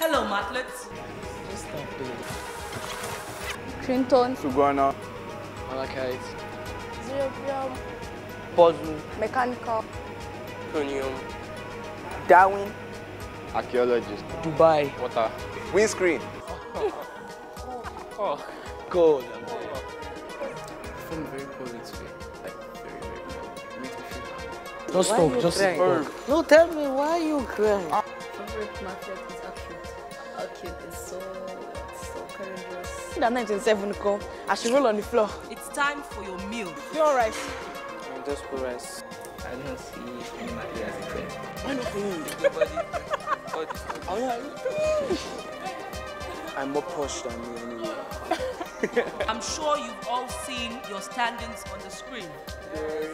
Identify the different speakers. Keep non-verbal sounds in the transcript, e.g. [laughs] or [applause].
Speaker 1: Hello, Mathletes.
Speaker 2: Clinton.
Speaker 3: Sugwana.
Speaker 4: Malachite.
Speaker 2: Zerobium.
Speaker 4: Puzzle.
Speaker 2: Mechanical.
Speaker 4: Conium.
Speaker 3: Darwin.
Speaker 4: Archaeologist.
Speaker 5: Dubai.
Speaker 4: Water.
Speaker 3: Windscreen. [laughs]
Speaker 4: Oh.
Speaker 5: Gold.
Speaker 4: I'm very cold bad.
Speaker 5: Don't. Just
Speaker 4: crying?
Speaker 5: No, tell me why you crying.
Speaker 6: Oh, favorite market is Orchid. Orchid is so, so courageous.
Speaker 2: That 1907 come. I should roll on the floor.
Speaker 1: It's time for your meal.
Speaker 2: You alright?
Speaker 4: I'm just for rice.
Speaker 7: I don't see anybody as a friend.
Speaker 5: Why not for you?
Speaker 4: Nobody. Nobody.
Speaker 5: Oh, yeah. I'm more posh than you anyway.
Speaker 1: I'm sure you've all seen your standings on the screen.
Speaker 5: Very man.